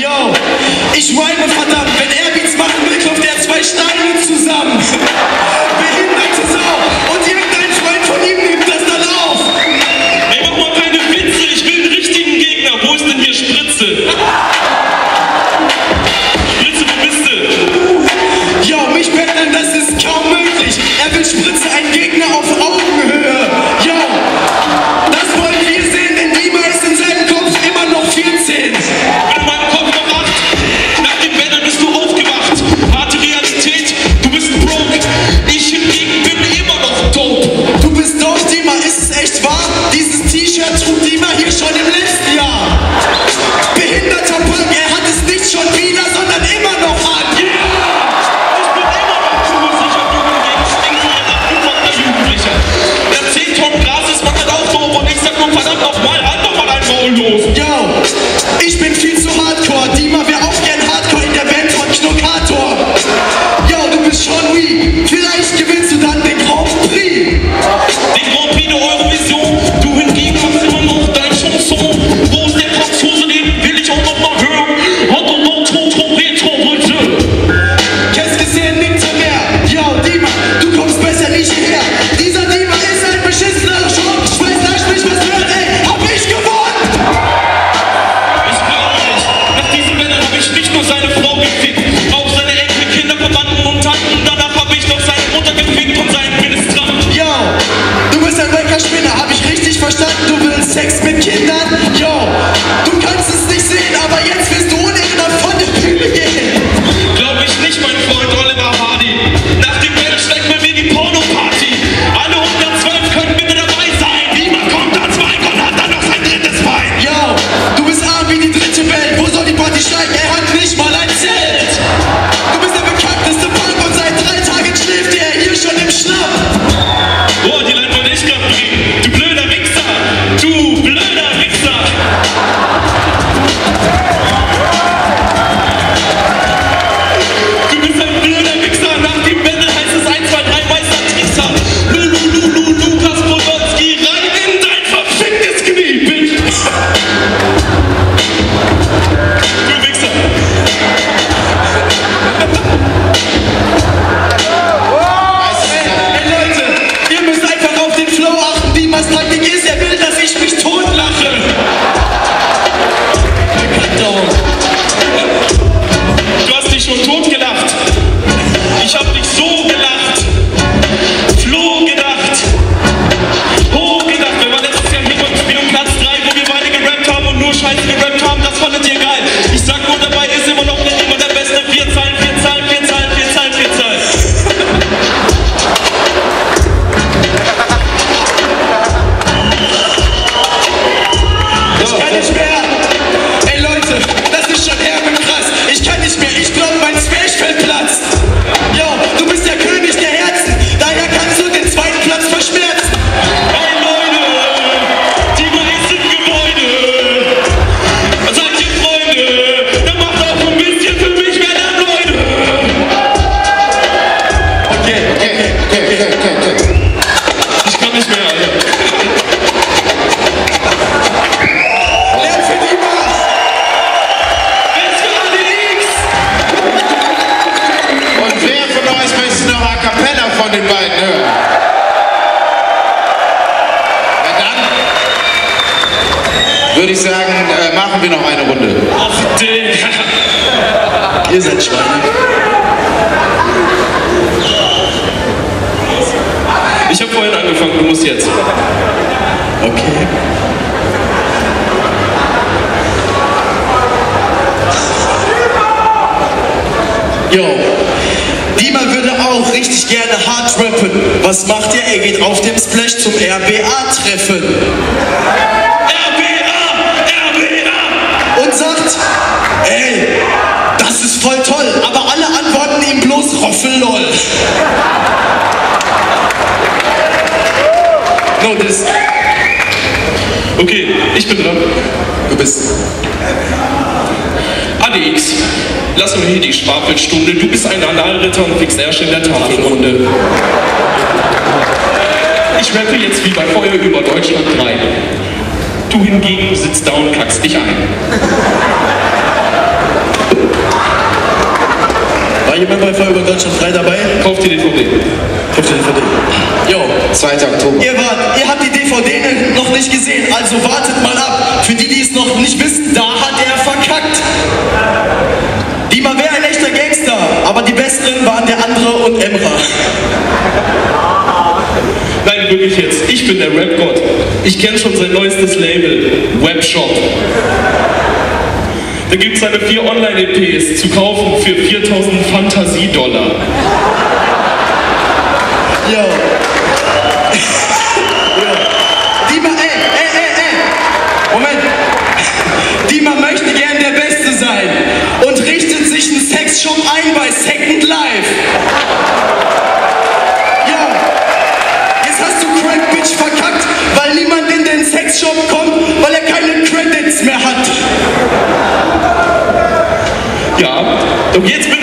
Yo, ich meine verdammt, wenn er Beats machen will, kauft er zwei Steine zusammen. dann machen wir noch eine Runde. Ach, Digga. Ihr seid Schweine. Ich habe vorhin angefangen, du musst jetzt. Okay. Yo. Dima würde auch richtig gerne hart rappen. Was macht ihr? Er geht auf dem Splash zum RBA-Treffen. ey, das ist voll toll, aber alle antworten ihm bloß Roffellol. No, das. Okay, ich bin dran. Du bist. Alex, lass mir hier die Schwafelstunde. Du bist ein Analritter und kriegst erst in der Tafelrunde. Ich rappe jetzt wie bei Feuer über Deutschland 3. Du hingegen sitzt da und kackst dich ein. Jemand bei Feuerwehr Deutschland 3 dabei? Kauft die DVD. Kauft die DVD. Jo. 2. Oktober. Ihr, wart, ihr habt die DVD noch nicht gesehen, also wartet mal ab. Für die, die es noch nicht wissen, da hat er verkackt. Dima wäre ein echter Gangster, aber die Besseren waren der andere und Emra. Nein, wirklich jetzt. Ich bin der Rap-Gott. Ich kenne schon sein neuestes Label, Webshop. Da gibt es seine vier Online-EPs zu kaufen für 4000 Fantasie-Dollar. Jo. Ja, und jetzt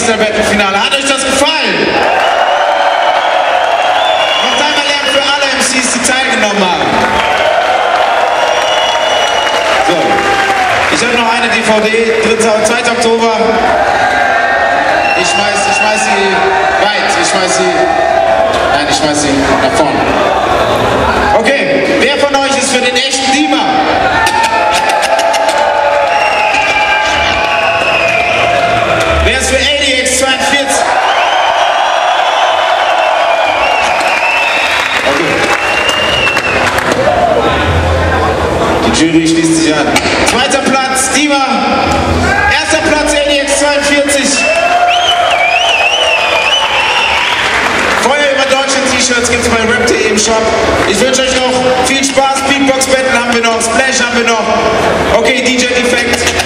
Freestyle-Battle-Finale. Hat euch das gefallen? Noch einmal Lärm für alle MCs, die teilgenommen haben. So. Ich habe noch eine DVD, 3. 2. Oktober. Ich schmeiß, ich schmeiß sie weit, ich schmeiß sie. Nein, ich schmeiß sie nach vorne. Okay, wer von euch ist für den echten Jury schließt sich an. Zweiter Platz, Dima. Erster Platz, ADX 42. Feuer über Deutschland T-Shirts gibt es bei rap.de im Shop. Ich wünsche euch noch viel Spaß. Beatbox Battle haben wir noch, Splash haben wir noch. Okay, DJ Effekt.